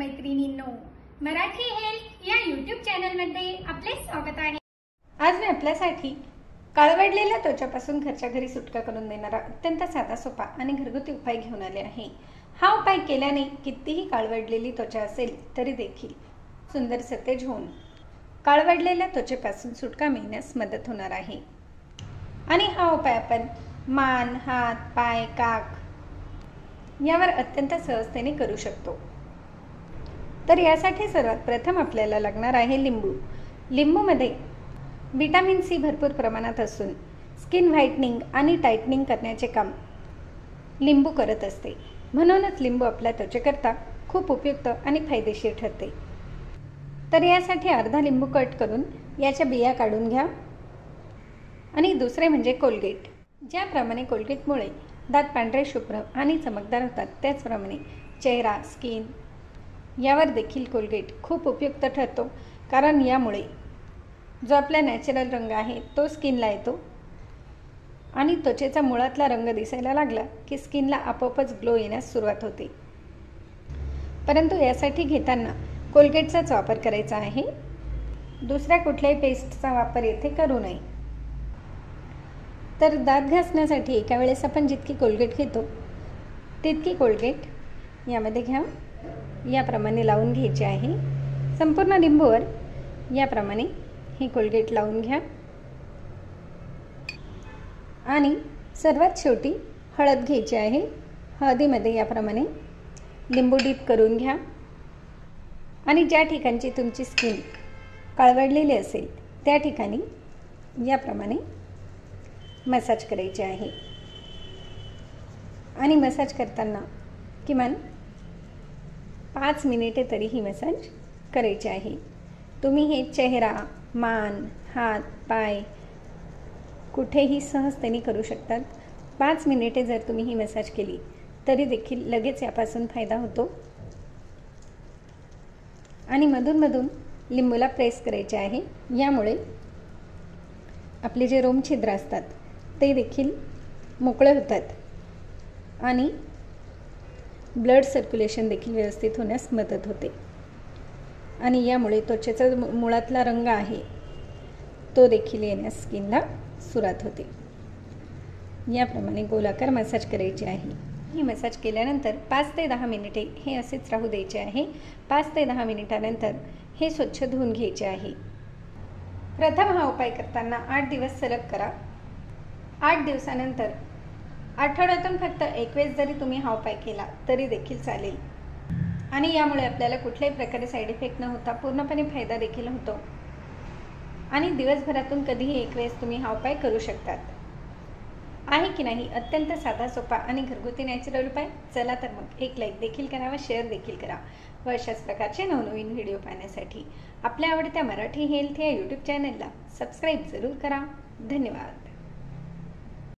मैत्रिणींनो मराठी हेल्थ या युट्यूब चॅनलमध्ये आपले स्वागत आहे. आज मी आपल्यासाठी काळवडलेल्या त्वचापासून घरच्या घरी सुटका करून देणारा अत्यंत साधा सोपा आणि घरगुती उपाय घेऊन आले आहे. हा उपाय केल्याने कितीही काळवडलेली त्वचा असेल तरी देखील सुंदर सतेज होऊन काळवडलेल्या त्वचेपासून सुटका मिळण्यास मदत होणार आहे. आणि हा उपाय आपण मान हात पाय काक यावर अत्यंत सहजतेने करू शकतो. तर यासाठी सर्वात प्रथम आपल्याला लागणार आहे लिंबू. लिंबूमध्ये विटॅमिन सी भरपूर प्रमाणात असून स्किन व्हाईटनिंग आणि टाईटनिंग करण्याचे काम लिंबू करत असते. म्हणूनच लिंबू आपल्या त्वचेकरता खूप उपयुक्त आणि फायदेशीर ठरते. तर यासाठी अर्धा लिंबू कट करून याच्या बिया काढून घ्या. आणि दुसरे म्हणजे कोलगेट. ज्याप्रमाणे कोलगेटमुळे दात पांढरे शुभ्र आणि चमकदार होतात त्याचप्रमाणे चेहरा स्किन यावर देखील कोलगेट खूप उपयुक्त ठरतो कारण यामुळे जो आपला नॅचरल रंग आहे तो स्किनला येतो आणि त्वचेचा मुळातला रंग दिसायला लागला की स्किनला आपोआपच ग्लो येण्यास सुरुवात होते. परंतु यासाठी घेताना कोलगेटचाच वापर करायचा आहे. दुसऱ्या कुठल्याही पेस्टचा वापर येथे करू नये. तर दात घासण्यासाठी एका वेळेस आपण जितकी कोलगेट घेतो तितकी कोलगेट यामध्ये घ्या. याप्रमाणे लावून घ्यायची आहे. संपूर्ण लिंबूवर याप्रमाणे ही कोलगेट लावून घ्या. आणि सर्वात शेवटी हळद घ्यायची आहे. हळदीमध्ये याप्रमाणे लिंबू डीप करून घ्या. आणि ज्या ठिकाणची तुमची स्किन काळवडलेली असेल त्या ठिकाणी याप्रमाणे मसाज करायची आहे. आणि मसाज करताना किमान पाच मिनिटे तरी ही मसाज करायची आहे. तुम्ही हे चेहरा मान हात पाय कुठेही सहजतेने करू शकतात. पाच मिनिटे जर तुम्ही ही मसाज केली तरी देखील लगेच यापासून फायदा होतो. आणि मधूनमधून लिंबूला प्रेस करायचे आहे. यामुळे आपले जे रोमछिद्र असतात ते देखील मोकळे होतात. आणि ब्लड सर्क्युलेशन देखील व्यवस्थित होण्यास मदत होते. आणि यामुळे त्वचेचा मुळातला रंग आहे तो देखील येण्यास स्किनला सुरात होते. याप्रमाणे गोलाकार मसाज करायची आहे. ही मसाज केल्यानंतर पाच ते दहा मिनिटे हे असेच राहू द्यायचे आहे. पाच ते दहा मिनिटानंतर हे स्वच्छ धुवून घ्यायचे आहे. प्रथम हा उपाय करताना आठ दिवस सलग करा. आठ दिवसानंतर आठवड्यातून फक्त एक वेळेस जरी तुम्ही हा उपाय केला तरी देखील चालेल. आणि यामुळे आपल्याला कुठल्याही प्रकारे साईड इफेक्ट न होता पूर्णपणे फायदा देखील होतो. आणि दिवसभरातून कधीही एक वेळेस तुम्ही हा उपाय करू शकतात. आहे की नाही? अत्यंत साधा सोपा आणि घरगुती नॅचरल उपाय. चला तर मग एक लाईक देखील करा व शेअर देखील करा. व अशाच प्रकारचे नवनवीन व्हिडिओ पाहण्यासाठी. आपल्या आवडत्या मराठी हेल्थ या यूट्यूब चॅनलला सबस्क्राईब जरूर करा. धन्यवाद.